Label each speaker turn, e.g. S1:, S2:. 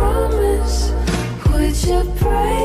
S1: promise? Would you pray?